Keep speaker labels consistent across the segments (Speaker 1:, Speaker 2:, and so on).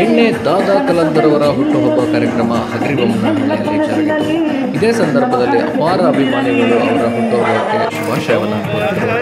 Speaker 1: ಎಣ್ಣೆ ದಾದಾ ಕಲಂದರವರ ಹುಟ್ಟುಹಬ್ಬ ಕಾರ್ಯಕ್ರಮ ಹಗರಿಬೊಮ್ಮನಹಳ್ಳಿಯಲ್ಲಿ ಜರುಗಿತು. ಇದೇ ಸಂದರ್ಭದಲ್ಲಿ ಅಪಾರ ಅಭಿಮಾನಿಗಳು ಅವರ ಹುಟ್ಟುಹಬ್ಬಕ್ಕೆ ಶುಭಾಶಯವನ್ನು ಕೋರಿದರು.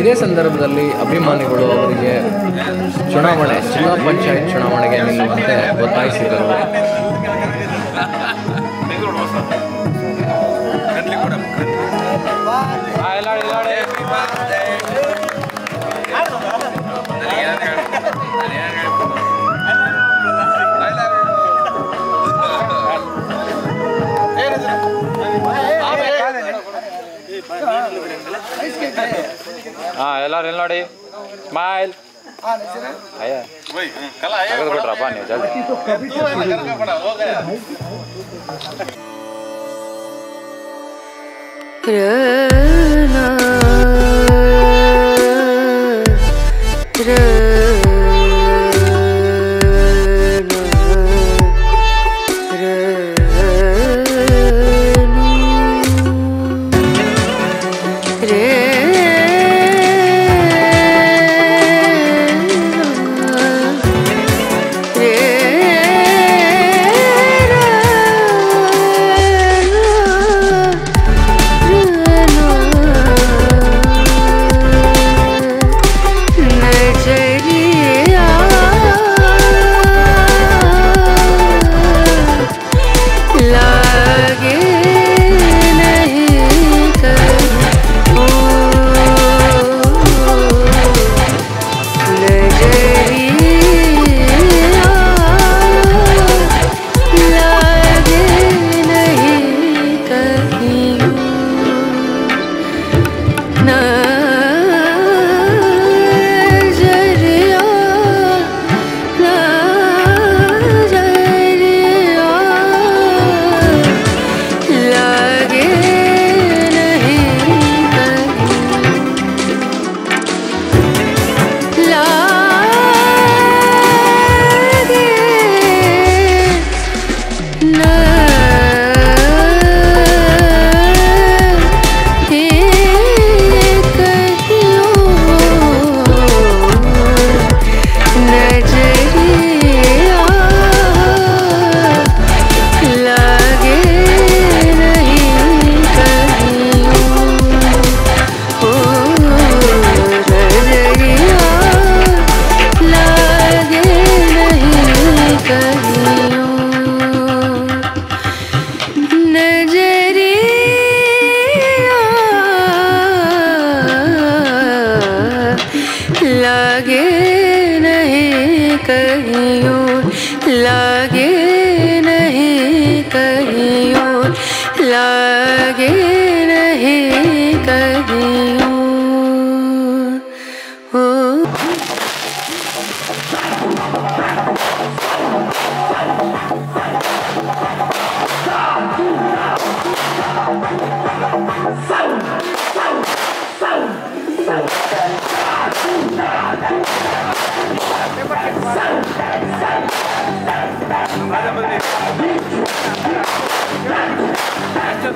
Speaker 1: ಇದೇ ಸಂದರ್ಭದಲ್ಲಿ ಅಭಿಮಾನಿಗಳು ಅವರಿಗೆ ಚುನಾವಣೆ, ಜಿಲ್ಲಾ ಪಂಚಾಯತ್ ಚುನಾವಣೆಗೆ ನಿಲ್ಲುವಂತೆ ಒತ್ತಾಯಿಸಿದರು.
Speaker 2: ನೋಡಿ ಸ್ಮೈಲ್ ಅಯ್ಯ ತೆಗೆದು ಬಿಟ್ರಪ್ಪ ನೀವು ಜಲ್ದಿ
Speaker 3: लागे नहीं कहीं लागे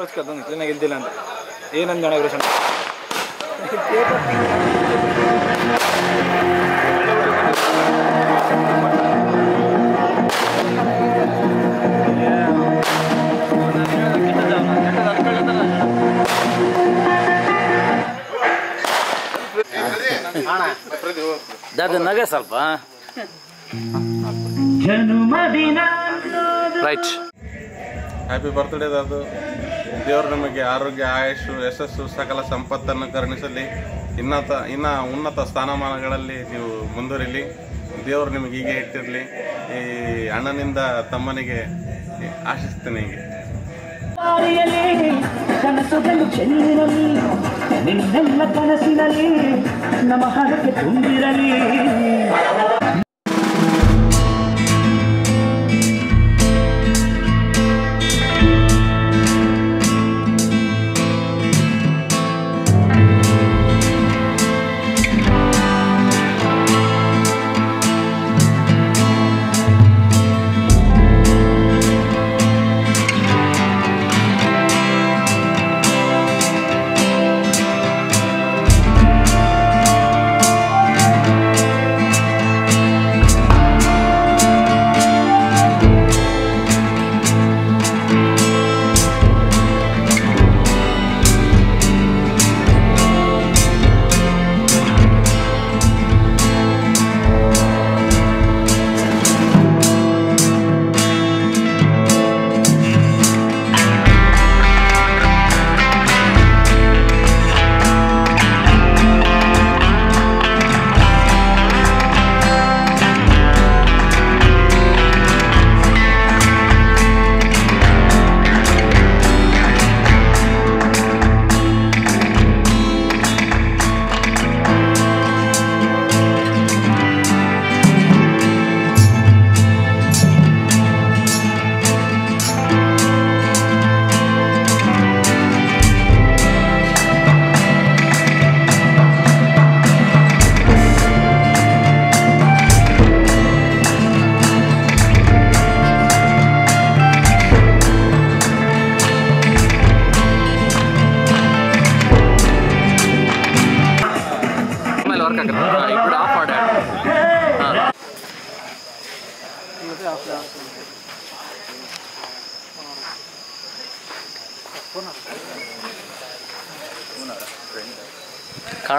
Speaker 2: ಬರ್ಸ್ಕೊತ ಕ್ಲೀನಾಗಿ ಇದ್ದಿಲ್ಲ ಅಂತ. ಏನಂದ ಅದು ನಗೆ ಸ್ವಲ್ಪ. ರೈಟ್
Speaker 4: ಹ್ಯಾಪಿ ಬರ್ತ್ಡೇ ಅದು ದೇವರು ನಮಗೆ ಆರೋಗ್ಯ ಆಯುಷು ಯಶಸ್ಸು, ಸಕಲ ಸಂಪತ್ತನ್ನು ಕರುಣಿಸಲಿ. ಇನ್ನತ, ಇನ್ನ ಉನ್ನತ ಸ್ಥಾನಮಾನಗಳಲ್ಲಿ ನೀವು ಮುಂದುವರಿಲಿ. ದೇವರು ನಿಮಗೆ ಹೀಗೆ ಇಟ್ಟಿರಲಿ. ಈ ಅಣ್ಣನಿಂದ ತಮ್ಮನಿಗೆ ಆಶಿಸ್ತೇನೆ ಹೀಗೆ.
Speaker 5: ನಿನ್ನೆಲ್ಲ ಕನಸಿನಲ್ಲಿ ನಮ್ಮ ಹರಕೆ ತುಂಬಿರಲಿ.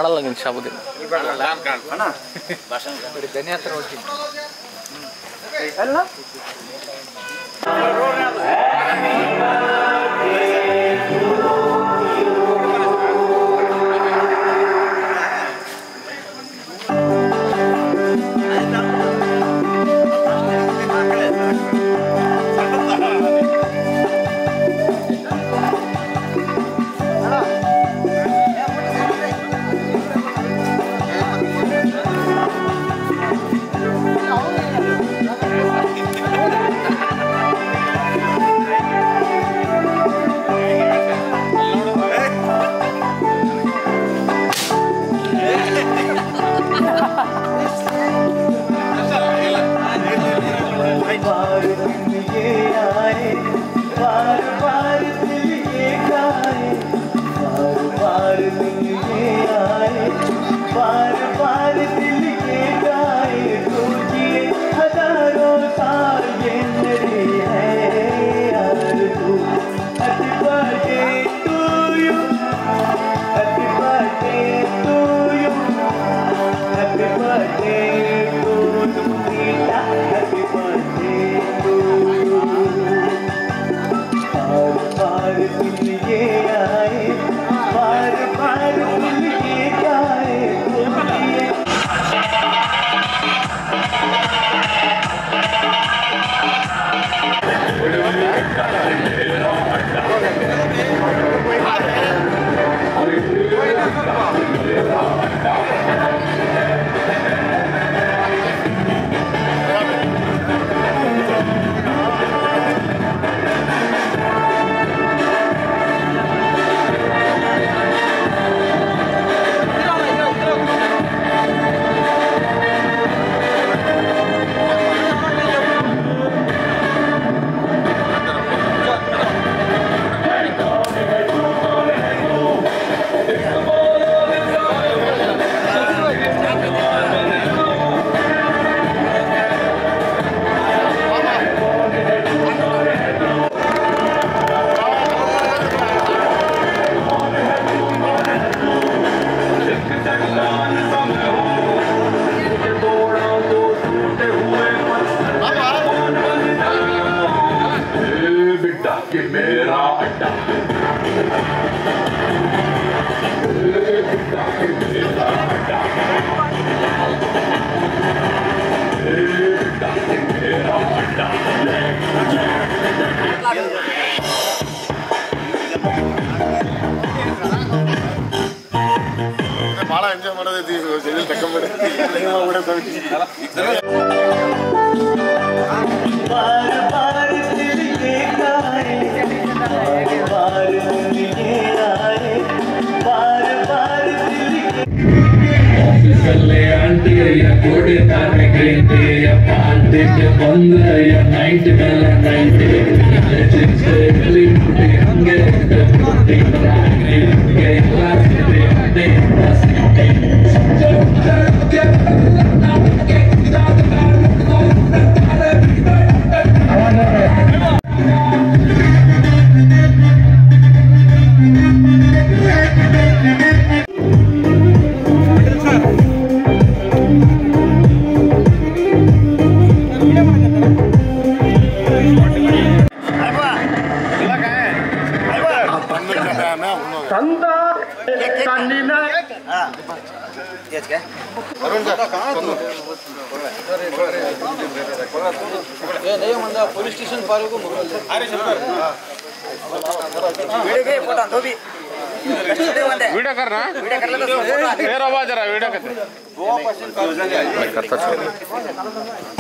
Speaker 6: kanal lagi insya Allah. Kanal, mana? Basang. Beri daniel terus. Hello.
Speaker 7: ಭಾಳ ಎಂಜಾಯ್ ಮಾಡೋದೈತಿ ಜನ ತಕೊಂಬಿಡಿ
Speaker 8: ಕೂಡ குடி
Speaker 1: தனக்கு தீய பார்த்துட்டு வந்து ಪೊಲೀಸ್ ಸ್ಟೇಷನ್ ಪಾರಿಗೂ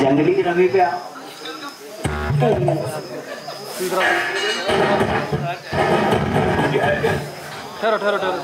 Speaker 5: जंगली रवि पे
Speaker 8: ठहरो ठहरो ठहरो